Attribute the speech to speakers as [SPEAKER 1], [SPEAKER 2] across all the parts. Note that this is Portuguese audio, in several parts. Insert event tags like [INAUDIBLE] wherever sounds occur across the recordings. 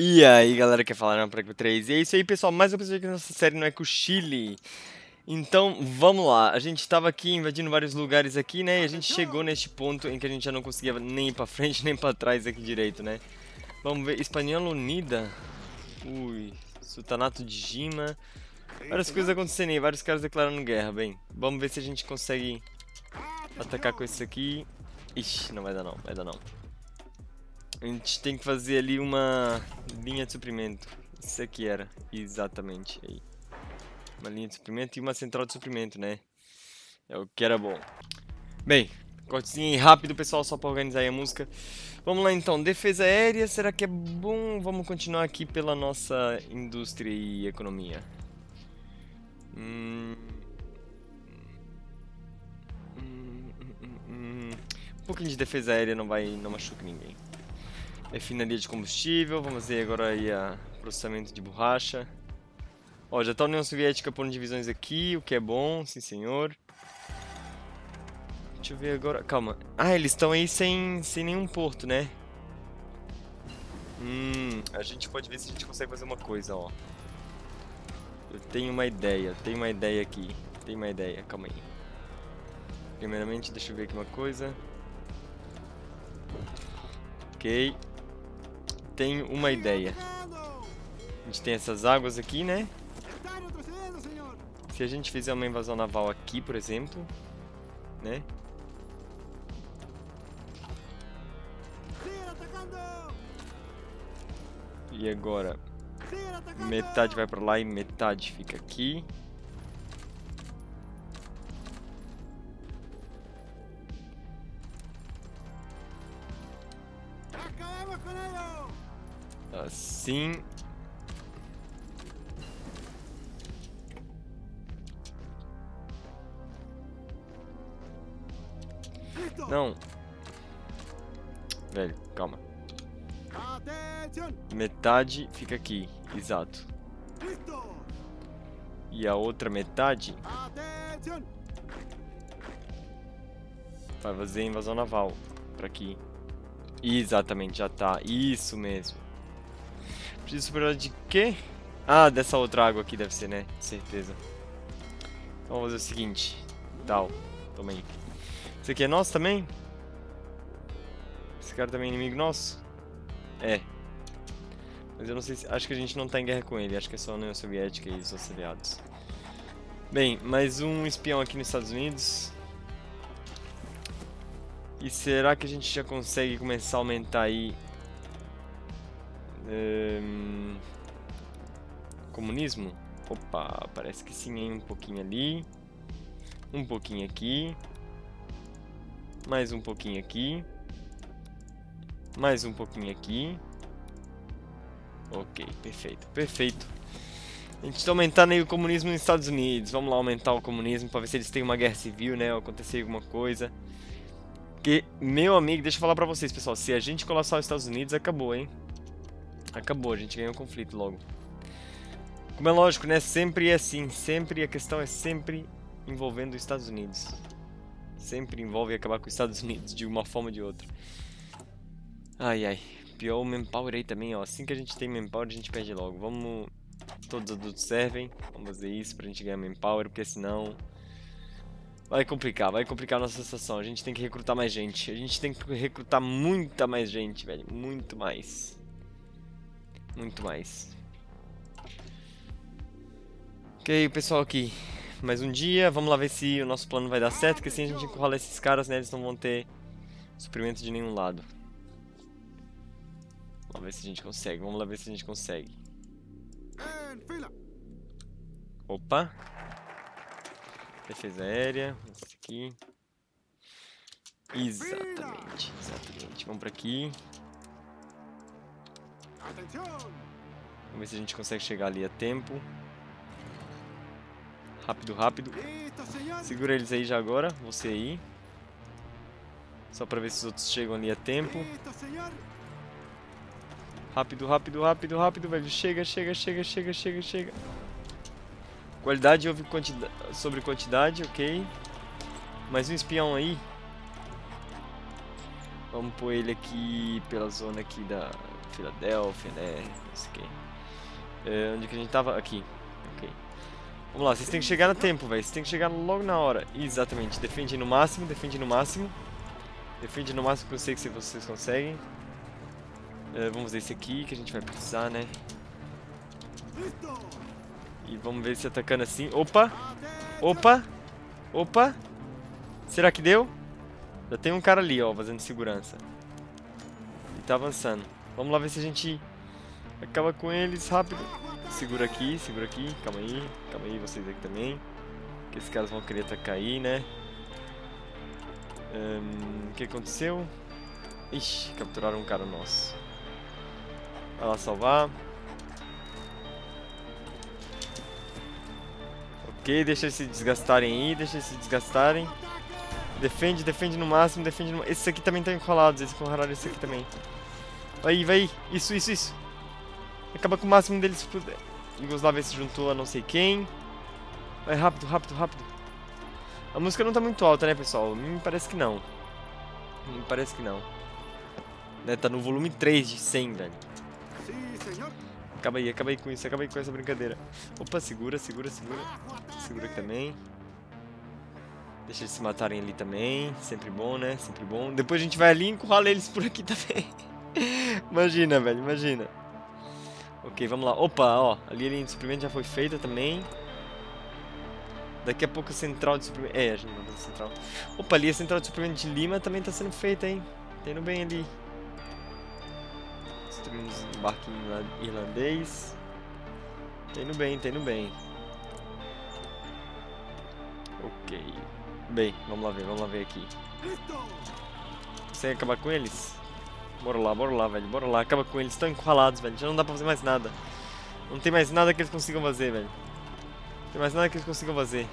[SPEAKER 1] E aí galera, quer falar na Praga 3? E é isso aí pessoal, mais um episódio aqui na nossa série não é com o Chile. Então vamos lá, a gente estava aqui invadindo vários lugares aqui né? E a gente chegou neste ponto em que a gente já não conseguia nem ir pra frente [LAUGHS] nem pra trás aqui direito né? Vamos ver, Espanhola Unida? Ui, Sultanato de Gima. Várias coisas acontecendo aí, vários caras declarando guerra, bem Vamos ver se a gente consegue atacar com esse aqui. Ixi, não vai dar não, vai dar não a gente tem que fazer ali uma linha de suprimento. Isso aqui era, exatamente. Aí. Uma linha de suprimento e uma central de suprimento, né? É o que era bom. Bem, cortezinho rápido, pessoal, só para organizar a música. Vamos lá então, defesa aérea, será que é bom? Vamos continuar aqui pela nossa indústria e economia. Hum... Hum, hum, hum, um pouquinho de defesa aérea não vai, não machuca ninguém. Refinaria de combustível, vamos ver agora aí a processamento de borracha. Ó, já tá a União Soviética pondo divisões aqui, o que é bom, sim senhor. Deixa eu ver agora, calma. Ah, eles estão aí sem, sem nenhum porto, né? Hum, a gente pode ver se a gente consegue fazer uma coisa, ó. Eu tenho uma ideia, tenho uma ideia aqui. Tenho uma ideia, calma aí. Primeiramente, deixa eu ver aqui uma coisa. Ok tenho uma ideia. A gente tem essas águas aqui, né? Se a gente fizer uma invasão naval aqui, por exemplo, né? E agora, metade vai pra lá e metade fica aqui. Assim. Não. Velho, calma. Metade fica aqui, exato. E a outra metade vai fazer invasão naval para aqui. Exatamente, já tá. Isso mesmo. Preciso superar de quê? Ah, dessa outra água aqui deve ser, né? Certeza. Vamos fazer o seguinte. Tal. Toma aí. Esse aqui é nosso também? Esse cara também é inimigo nosso? É. Mas eu não sei se... Acho que a gente não tá em guerra com ele. Acho que é só a União Soviética e os aliados. Bem, mais um espião aqui nos Estados Unidos. E será que a gente já consegue começar a aumentar aí... Um, comunismo? Opa, parece que sim, hein? Um pouquinho ali. Um pouquinho aqui. Mais um pouquinho aqui. Mais um pouquinho aqui. Ok, perfeito, perfeito. A gente está aumentando aí o comunismo nos Estados Unidos. Vamos lá aumentar o comunismo para ver se eles têm uma guerra civil, né? Ou acontecer alguma coisa. Porque, meu amigo, deixa eu falar pra vocês, pessoal. Se a gente colocar os Estados Unidos, acabou, hein? Acabou, a gente ganhou o conflito logo. Como é lógico, né? Sempre é assim. Sempre, a questão é sempre envolvendo os Estados Unidos. Sempre envolve acabar com os Estados Unidos, de uma forma ou de outra. Ai, ai. Pior o Manpower aí também, ó. Assim que a gente tem Manpower, a gente perde logo. Vamos... Todos os adultos servem. Vamos fazer isso pra gente ganhar Manpower, porque senão... Vai complicar, vai complicar a nossa situação. A gente tem que recrutar mais gente. A gente tem que recrutar muita mais gente, velho. Muito mais. Muito mais. Ok, pessoal aqui. Mais um dia. Vamos lá ver se o nosso plano vai dar certo. Porque assim a gente encurralar esses caras, né? Eles não vão ter suprimento de nenhum lado. Vamos ver se a gente consegue. Vamos lá ver se a gente consegue. Opa. Defesa aérea, esse aqui. Exatamente, exatamente. Vamos pra aqui. Vamos ver se a gente consegue chegar ali a tempo. Rápido, rápido. Segura eles aí já agora, você aí. Só pra ver se os outros chegam ali a tempo. Rápido, rápido, rápido, rápido, velho. Chega, chega, chega, chega, chega, chega. Qualidade quantidade, sobre quantidade, ok. Mais um espião aí. Vamos pôr ele aqui pela zona aqui da Filadélfia, né? É, onde que a gente tava? Aqui. Ok. Vamos lá, vocês têm que chegar no tempo, velho. Vocês têm que chegar logo na hora. Exatamente. Defende no máximo, defende no máximo. Defende no máximo que eu sei que vocês conseguem. É, vamos ver esse aqui que a gente vai precisar, né? E vamos ver se atacando assim. Opa! Opa! Opa! Será que deu? Já tem um cara ali, ó, fazendo segurança. E tá avançando. Vamos lá ver se a gente acaba com eles rápido. Segura aqui, segura aqui. Calma aí, calma aí, vocês aqui também. Que esses caras vão querer atacar aí, né? O que aconteceu? Ixi, capturaram um cara nosso. Vai lá salvar. Ok, deixa eles se desgastarem aí, deixa eles se desgastarem. Defende, defende no máximo, defende no... Esses aqui também estão enrolados, eles enrolaram esse aqui também. Vai, vai, isso, isso, isso. Acaba com o máximo deles se. Yugoslávia se juntou a não sei quem. Vai, rápido, rápido, rápido. A música não tá muito alta, né, pessoal? Me parece que não. Me parece que não. Né, tá no volume 3 de 100, velho. Acaba aí, acaba aí com isso, acaba aí com essa brincadeira. Opa, segura, segura, segura. Segura aqui também. Deixa eles se matarem ali também. Sempre bom, né? Sempre bom. Depois a gente vai ali e encurrala eles por aqui [LAUGHS] também. Imagina, velho, imagina. Ok, vamos lá. Opa, ó. Ali a linha de suprimento já foi feita também. Daqui a pouco a central de suprimento... É, a gente vai fazer central. Opa, ali a central de suprimento de Lima também tá sendo feita, hein? Tá indo bem ali. Destruímos um barquinho irlandês. Tá indo bem, tá indo bem. Ok. Bem, vamos lá ver, vamos lá ver aqui. Consegue acabar com eles? Bora lá, bora lá, velho, bora lá. Acaba com eles, estão encurralados, velho. Já não dá pra fazer mais nada. Não tem mais nada que eles consigam fazer, velho. Não tem mais nada que eles consigam fazer.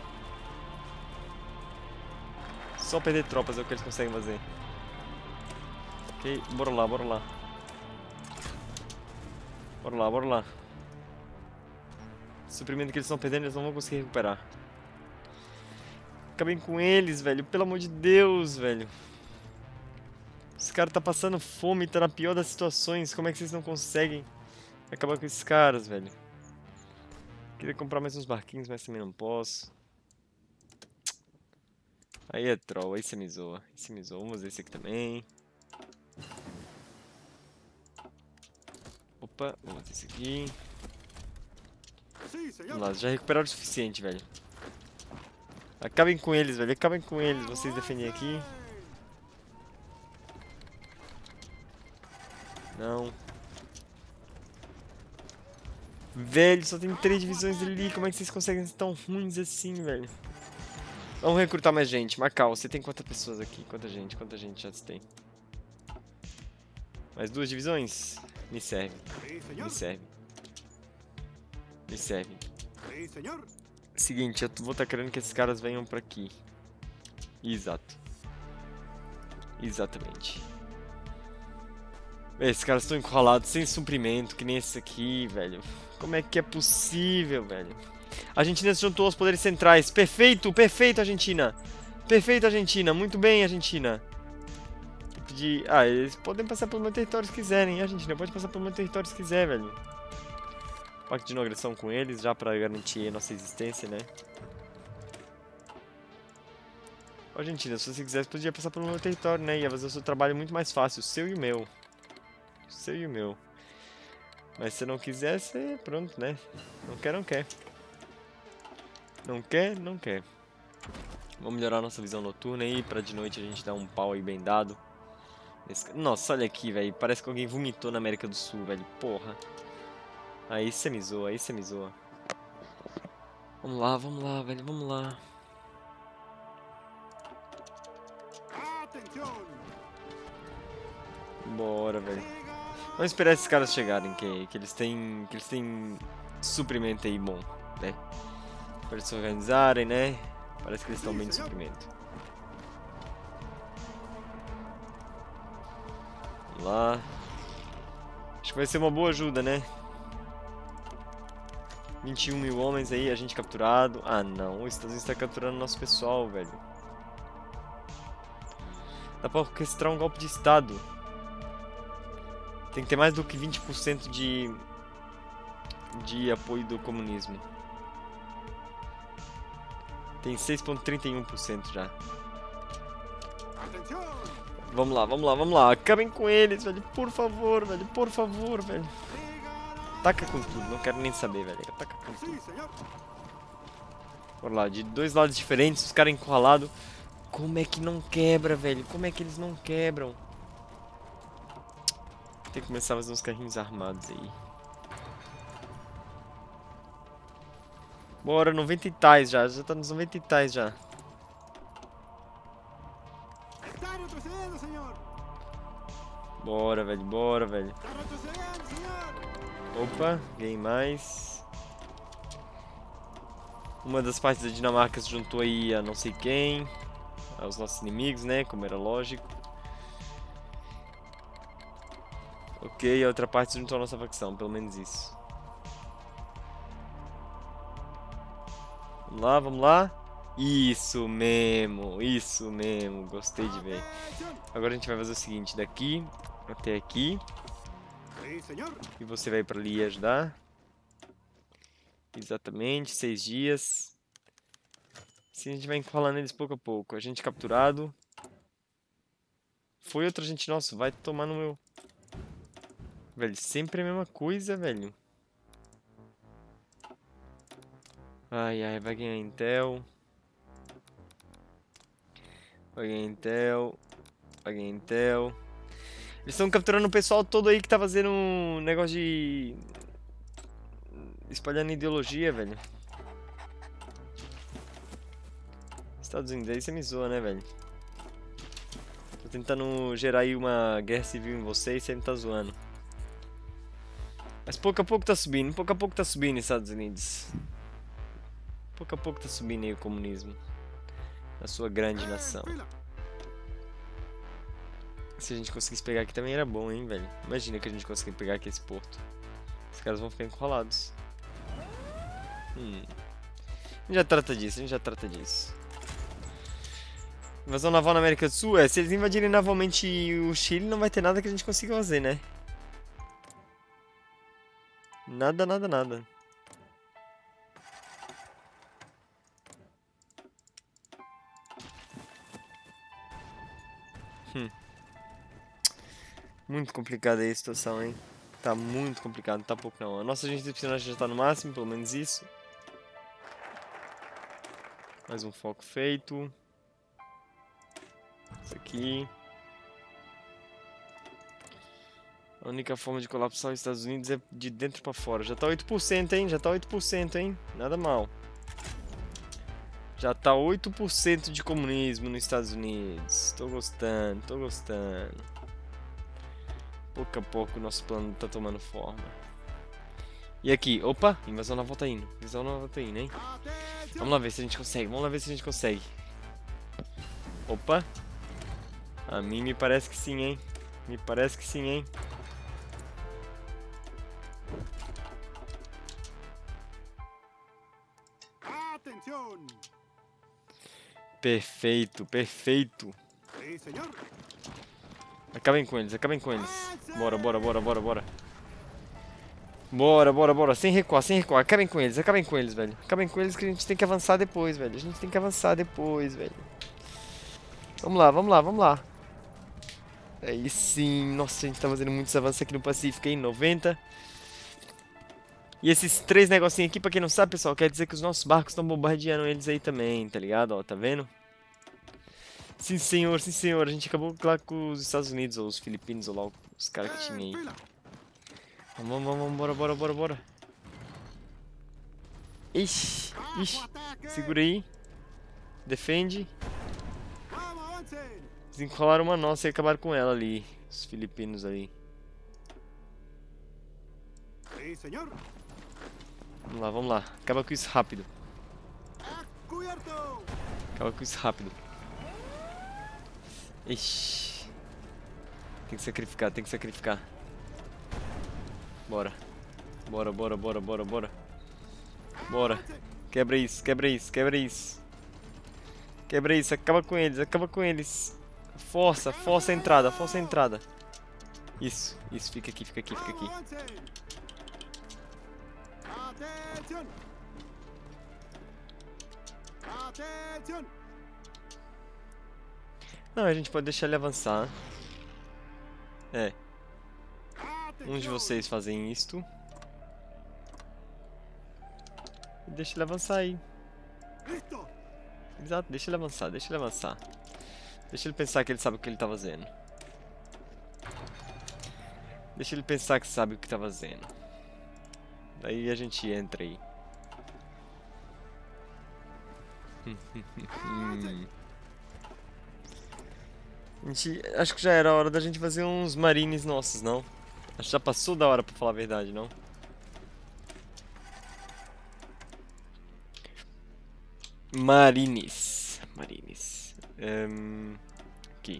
[SPEAKER 1] Só perder tropas é o que eles conseguem fazer. Ok, bora lá, bora lá. Bora lá, bora lá. Suprimento que eles estão perdendo, eles não vão conseguir recuperar. Acabem com eles, velho. Pelo amor de Deus, velho. Esse cara tá passando fome, tá na pior das situações. Como é que vocês não conseguem acabar com esses caras, velho? Queria comprar mais uns barquinhos, mas também não posso. Aí é troll, aí você me zoa. Aí você me zoa. Vamos fazer esse aqui também. Opa, vamos fazer esse aqui. Vamos lá, já recuperaram o suficiente, velho. Acabem com eles, velho. Acabem com eles. Vocês defendem aqui. Não. Velho, só tem três divisões ali. Como é que vocês conseguem ser tão ruins assim, velho? Vamos recrutar mais gente. Macau, você tem quantas pessoas aqui? Quanta gente? Quanta gente já tem? Mais duas divisões? Me serve. Me serve. Me serve. Seguinte, eu vou estar tá querendo que esses caras venham pra aqui. Exato. Exatamente. Esses caras estão encurralados sem suprimento, que nem esse aqui, velho. Como é que é possível, velho? A Argentina se juntou aos poderes centrais. Perfeito, perfeito, Argentina. Perfeito, Argentina. Muito bem, Argentina pedir... Ah, eles podem passar pelo meu território se quiserem. A Argentina pode passar pelo meu território se quiser, velho. Pacto de não agressão com eles, já pra garantir a nossa existência, né? Argentina, se você quisesse, podia passar pelo meu território, né? Ia fazer o seu trabalho muito mais fácil, o seu e o meu. Seu e o meu. Mas se não quiser, você... pronto, né? Não quer, não quer. Não quer, não quer. Vamos melhorar nossa visão noturna aí, pra de noite a gente dar um pau aí bem dado. Esse... Nossa, olha aqui, velho. Parece que alguém vomitou na América do Sul, velho. Porra. Aí você me zoa, aí você me zoa. Vamos lá, vamos lá, velho. Vamos lá. Bora, velho. Vamos esperar esses caras chegarem, que, que eles têm. Que eles têm suprimento aí bom, né? Para eles se organizarem, né? Parece que eles estão bem de suprimento. Vamos lá. Acho que vai ser uma boa ajuda, né? 21 mil homens aí, a gente capturado. Ah, não. Os Estados Unidos está capturando nosso pessoal, velho. Dá pra orquestrar um golpe de Estado. Tem que ter mais do que 20% de de apoio do comunismo. Tem 6.31% já. Vamos lá, vamos lá, vamos lá. Acabem com eles, velho. Por favor, velho. Por favor, velho. Ataca com tudo. Não quero nem saber, velho. Ataca com tudo. Bora lá. De dois lados diferentes, os caras encurralados. Como é que não quebra, velho? Como é que eles não quebram? Tem que começar a fazer uns carrinhos armados aí. Bora, 90 e tais já. Já tá nos 90 e tais já. Bora, velho, bora, velho. Opa, ganhei mais. Uma das partes da Dinamarca se juntou aí a não sei quem. Aos nossos inimigos, né? Como era lógico. Ok, a outra parte se juntou à nossa facção, pelo menos isso. Vamos lá, vamos lá. Isso mesmo, isso mesmo. Gostei de ver. Agora a gente vai fazer o seguinte, daqui até aqui. E você vai para ali ajudar. Exatamente, seis dias. Assim a gente vai enrolando eles pouco a pouco. A gente capturado. Foi outro gente nosso, vai tomar no meu... Velho, sempre a mesma coisa, velho. Ai, ai, vai ganhar Intel. Vai ganhar Intel. Vai ganhar Intel. Eles estão capturando o pessoal todo aí que tá fazendo um negócio de... Espalhando ideologia, velho. Estados Unidos, aí você me zoa, né, velho? Tô tentando gerar aí uma guerra civil em você e você me tá zoando. Mas pouco a pouco tá subindo, pouco a pouco tá subindo Estados Unidos. Pouco a pouco tá subindo aí o comunismo. Na sua grande nação. Se a gente conseguisse pegar aqui também era bom, hein, velho. Imagina que a gente conseguir pegar aqui esse porto. Os caras vão ficar enrolados. Hum. A gente já trata disso, a gente já trata disso. Invasão naval na América do Sul? É, se eles invadirem navalmente o Chile, não vai ter nada que a gente consiga fazer, né? Nada, nada, nada. Hum. Muito complicada aí a situação, hein? Tá muito complicado, tá pouco não. A nossa agente de espionagem já tá no máximo, pelo menos isso. Mais um foco feito. Isso aqui. A única forma de colapsar os Estados Unidos é de dentro pra fora. Já tá 8%, hein? Já tá 8%, hein? Nada mal. Já tá 8% de comunismo nos Estados Unidos. Tô gostando, tô gostando. Pouco a pouco o nosso plano tá tomando forma. E aqui, opa, invasão naval tá indo. Invasão naval tá indo, hein? Vamos lá ver se a gente consegue, vamos lá ver se a gente consegue. Opa. A mim me parece que sim, hein? Me parece que sim, hein? Perfeito, perfeito. Acabem com eles, acabem com eles. Bora, bora, bora, bora, bora. Bora, bora, bora. Sem recuar, sem recuar. Acabem com eles, acabem com eles, velho. Acabem com eles que a gente tem que avançar depois, velho. A gente tem que avançar depois, velho. Vamos lá, vamos lá, vamos lá. Aí sim. Nossa, a gente tá fazendo muitos avanços aqui no Pacífico, hein? 90. E esses três negocinhos aqui, pra quem não sabe, pessoal, quer dizer que os nossos barcos estão bombardeando eles aí também, tá ligado? Ó, tá vendo? Sim, senhor, sim, senhor. A gente acabou lá com os Estados Unidos, ou os Filipinos, ou lá os caras que tinham aí. Vamos, vamos, vamos, bora, bora, bora, bora. Ixi, ixi. Segura aí. Defende. Desenrolaram uma nossa e acabaram com ela ali. Os filipinos ali. Vamos lá, vamos lá. Acaba com isso rápido. Acaba com isso rápido. Ixi. Tem que sacrificar, tem que sacrificar. Bora. Bora, bora, bora, bora, bora. Bora. Quebra isso, quebra isso, quebra isso. Quebra isso, acaba com eles, acaba com eles. Força, força a entrada, força a entrada. Isso, isso, fica aqui, fica aqui, fica aqui. Não, a gente pode deixar ele avançar. É, um de vocês fazem isto. E deixa ele avançar aí. Exato, deixa ele avançar, deixa ele avançar. Deixa ele pensar que ele sabe o que ele tá fazendo. Deixa ele pensar que sabe o que tá fazendo. Daí a gente entra aí. [LAUGHS] Gente, acho que já era hora da gente fazer uns marines nossos, não? Acho que já passou da hora pra falar a verdade, não? Marines. Marines. Ehm, aqui.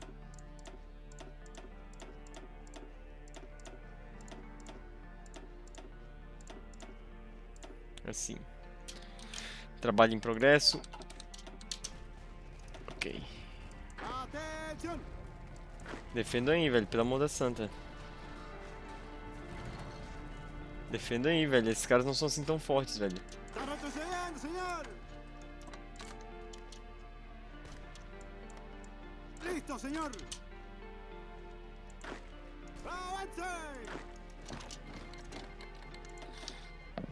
[SPEAKER 1] Assim. Trabalho em progresso. Ok. Defenda aí, velho, pelo amor da santa. Defenda aí, velho. Esses caras não são assim tão fortes, velho.
[SPEAKER 2] Listo, señor. Avance.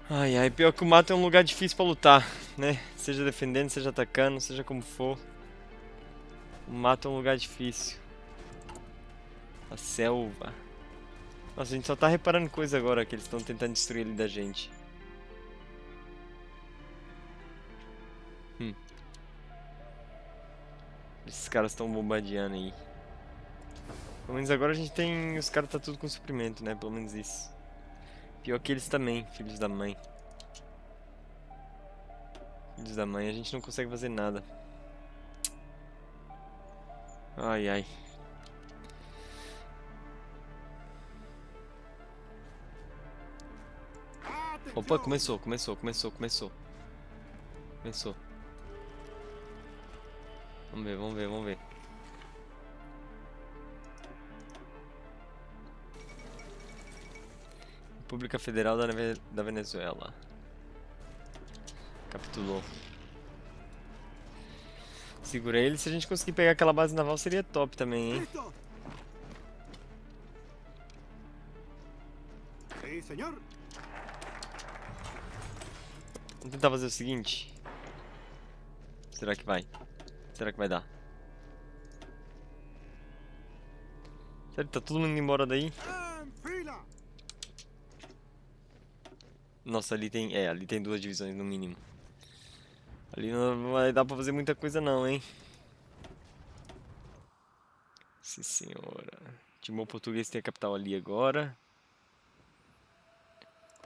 [SPEAKER 1] Ai, ai, pior que o mato é um lugar difícil pra lutar, né? Seja defendendo, seja atacando, seja como for. O mato é um lugar difícil. A selva. Nossa, a gente só tá reparando coisa agora que eles estão tentando destruir ali da gente. Hum. Esses caras estão bombardeando aí. Pelo menos agora a gente tem. Os caras tá tudo com suprimento, né? Pelo menos isso. Pior que eles também, filhos da mãe. Filhos da mãe, a gente não consegue fazer nada. Ai ai. Opa, começou, começou, começou, começou. Começou. Vamos ver, vamos ver, vamos ver. República Federal da, da Venezuela. Capitulou. Segura ele, se a gente conseguir pegar aquela base naval seria top também, hein? Vamos tentar fazer o seguinte. Será que vai? Será que vai dar? Sério, tá todo mundo indo embora daí? Nossa, ali tem. É, ali tem duas divisões no mínimo. Ali não vai dar pra fazer muita coisa não, hein? Sim senhora. Timão português tem a capital ali agora.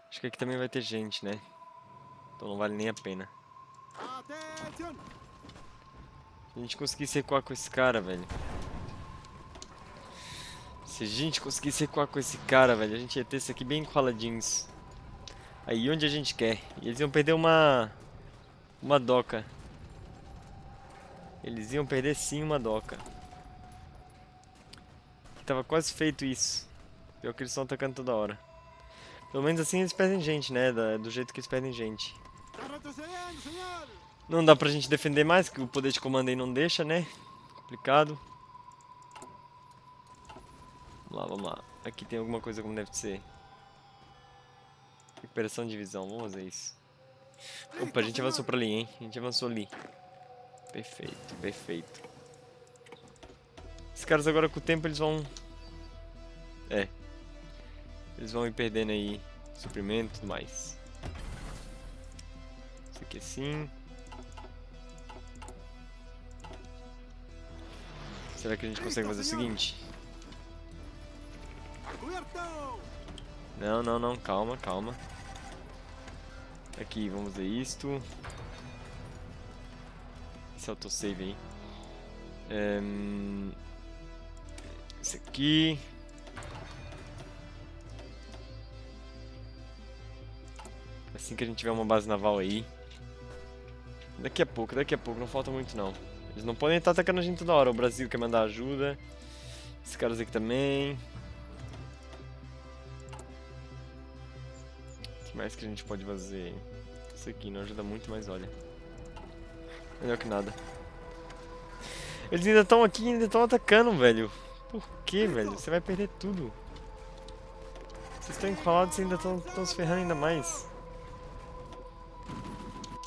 [SPEAKER 1] Acho que aqui também vai ter gente, né? Então não vale nem a pena. Se a gente conseguisse recuar com esse cara, velho. Se a gente conseguisse recuar com esse cara, velho, a gente ia ter isso aqui bem coladinhos. Aí onde a gente quer. E eles iam perder uma. Uma doca. Eles iam perder sim uma doca. Tava quase feito isso. Pior que eles estão atacando toda hora. Pelo menos assim eles perdem gente, né? Do jeito que eles perdem gente. Não dá pra gente defender mais, que o poder de comando aí não deixa, né? Complicado. Vamos lá, vamos lá. Aqui tem alguma coisa como deve ser. Recuperação de visão, vamos fazer isso. Opa, a gente avançou pra ali, hein? A gente avançou ali. Perfeito, perfeito. Esses caras agora com o tempo eles vão... É. Eles vão ir perdendo aí suprimento e tudo mais. Isso aqui assim. Será que a gente consegue fazer o seguinte? Não, não, não, calma, calma. Aqui, vamos ver isto. Esse autosave aí. Ehm, Esse aqui. Assim que a gente tiver uma base naval aí. Daqui a pouco, daqui a pouco, não falta muito não. Eles não podem estar atacando a gente toda hora. O Brasil quer mandar ajuda. Esses caras aqui também. Mais que a gente pode fazer? Isso aqui não ajuda muito, mas olha. Melhor que nada. Eles ainda estão aqui e ainda estão atacando, velho. Por que, velho? Você vai perder tudo. Vocês estão encolados e ainda estão se ferrando ainda mais.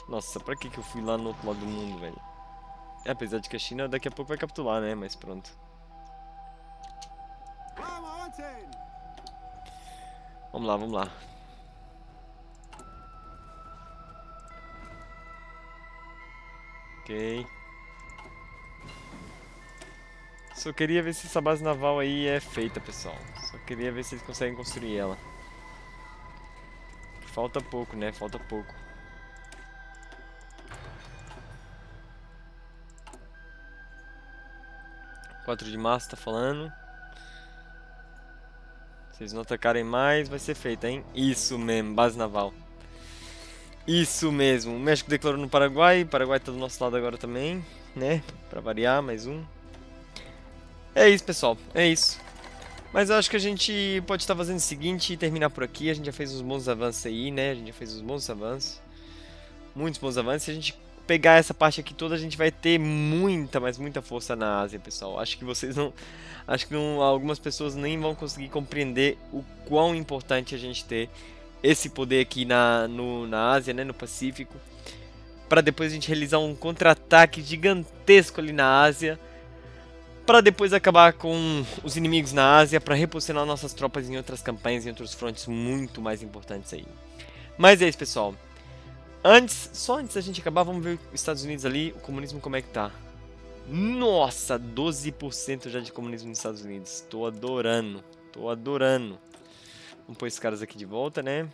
[SPEAKER 1] Nossa, pra que, que eu fui lá no outro lado do mundo, velho? É, apesar de que a China daqui a pouco vai capitular, né? Mas pronto.
[SPEAKER 2] Vamos,
[SPEAKER 1] lá, vamos lá. Só queria ver se essa base naval aí é feita, pessoal. Só queria ver se eles conseguem construir ela. Falta pouco, né? Falta pouco. Quatro de março tá falando. Se eles não atacarem mais, vai ser feita, hein? Isso mesmo, base naval. Isso mesmo. O México declarou no Paraguai. O Paraguai tá do nosso lado agora também, né? Pra variar, mais um. É isso, pessoal. É isso. Mas eu acho que a gente pode estar fazendo o seguinte e terminar por aqui. A gente já fez uns bons avanços aí, né? A gente já fez uns bons avanços. Muitos bons avanços. Se a gente pegar essa parte aqui toda, a gente vai ter muita, mas muita força na Ásia, pessoal. Acho que vocês não... Acho que não, algumas pessoas nem vão conseguir compreender o quão importante a gente ter esse poder aqui na, no, na Ásia, né, no Pacífico, para depois a gente realizar um contra-ataque gigantesco ali na Ásia, para depois acabar com os inimigos na Ásia, para reposicionar nossas tropas em outras campanhas, em outros frontes muito mais importantes aí. Mas é isso, pessoal. Antes, só antes da gente acabar, vamos ver os Estados Unidos ali, o comunismo como é que tá. Nossa, 12% já de comunismo nos Estados Unidos. Tô adorando, tô adorando. Vamos pôr esses caras aqui de volta, né?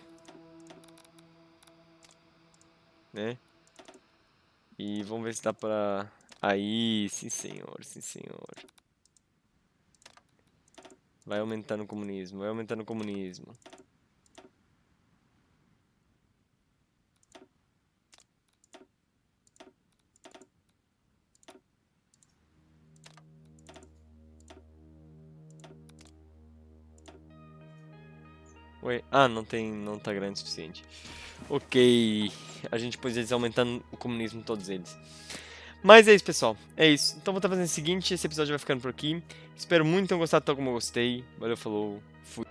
[SPEAKER 1] Né? E vamos ver se dá pra... Aí, sim senhor, sim senhor. Vai aumentando o comunismo, vai aumentando o comunismo. Ah, não tem, não tá grande o suficiente. Ok, a gente pôs eles aumentando o comunismo todos eles. Mas é isso, pessoal. É isso. Então vou estar fazendo o seguinte, esse episódio vai ficando por aqui. Espero muito ter gostado tal como eu gostei. Valeu, falou, fui.